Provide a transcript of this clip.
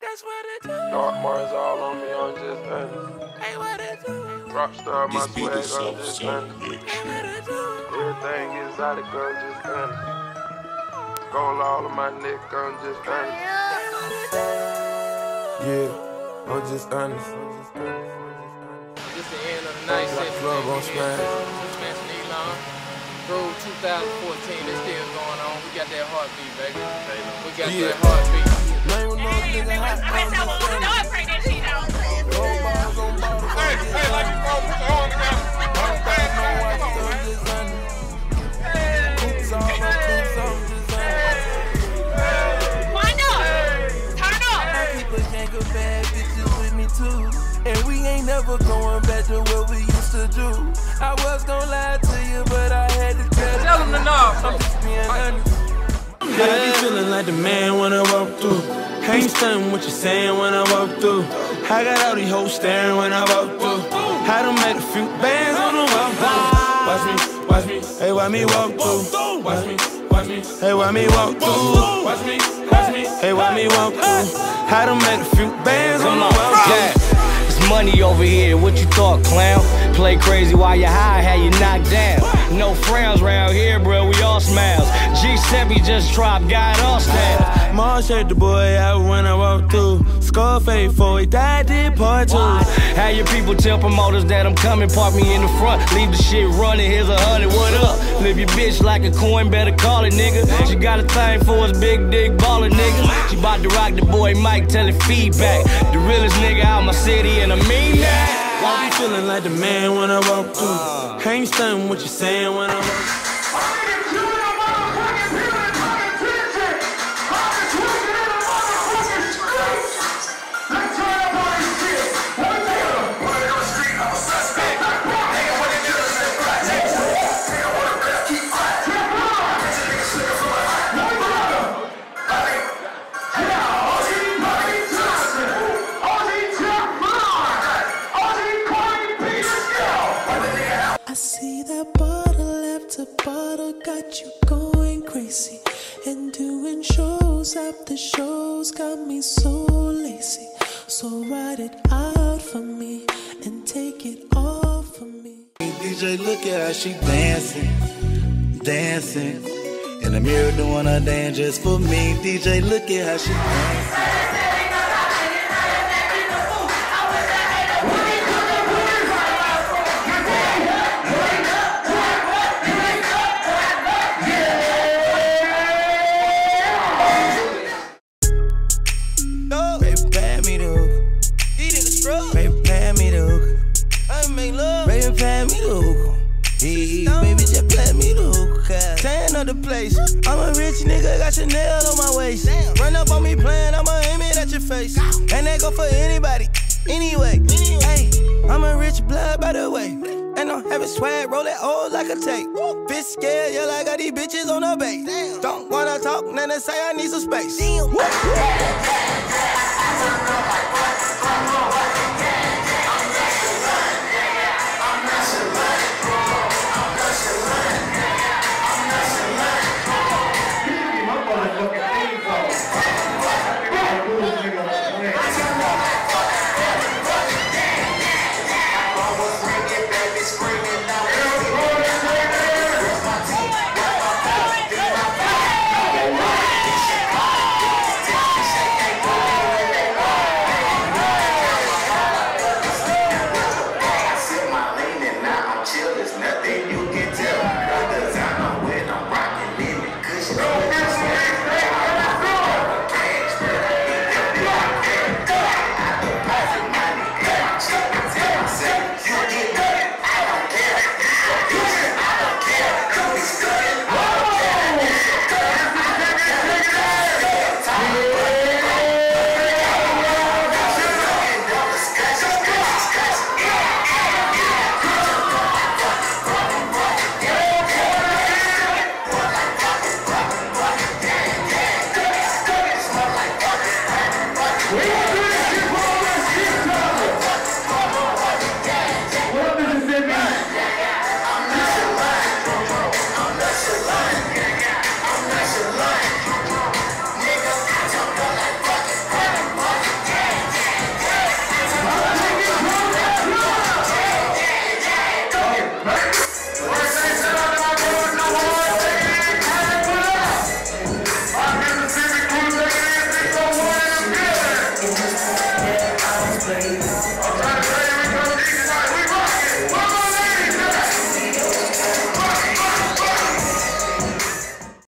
That's what it do. Dark Mars all on me, I'm just honest. Hey, what it do. Rockstar, my This beat swag, I'm just so honest. rich. Hey, what it do. Everything exotic, I'm just honest. Gold all on my neck, I'm just honest. Hey, what it do. Yeah, I'm just honest. This the end of the night session. Love that on we Smash. had. Elon. Groove 2014, it's still going on. We got that heartbeat, baby. We got Yeah. that heartbeat. Name of no nigga hot, I'm just honest. Gold bars on bottles, I'm just honest. Hundred thousand on watches, I'm just honest. Hoops all on hoops, I'm just honest. Keep a gang of bad bitches with me too. And we ain't never going back to what we used to do. I was gonna lie to you, but I had to tell Tell them to knock. I'm just being honest. Yeah, I be feeling like the man when I walk through. Ain't stunning what you saying when I walk through. I got all these hoes staring when I walk through. I done made a few bands on the walk through. Watch me, watch me, hey, why me walk through? Watch me, watch me, hey, why me walk through? Watch me, watch me, hey, why me walk through? I done made a few bands on the walk through. Yeah, it's money over here. What you thought, clown? Play crazy while you high, had you knocked down. No frowns round here, bro. We all smiles. G7 just dropped, got all styles. Mars shut the boy out when I walk through. Scarface for he died, did part two. How your people tell promoters that I'm coming? Park me in the front, leave the shit running. Here's a hundred, what up? Live your bitch like a coin, better call it, nigga. She got a thing for us, big dick baller, nigga. She bout to rock the boy Mike, tell it feedback. The realest nigga out my city, and I mean that. I be feeling like the man when I walk through. Ain't stunning what you saying when I walk bottle after bottle got you going crazy. And doing shows after shows got me so lazy. So write it out for me and take it for me. DJ, look at how she dancing, dancing. In the mirror doing her dance just for me. DJ, look at how she dancing. I make love. Baby, pay me the hook. Yeah, baby, just play me the hook. Tan of the place. I'm a rich nigga, got Chanel on my waist. Run up on me playing, I'ma aim it at your face. And that go for anybody, anyway. Hey, I'm a rich blood, by the way. And I'm having swag, roll it old like a tape. Bitch scared, yeah, I got these bitches on the base. Don't wanna talk, then they say I need some space. Woo!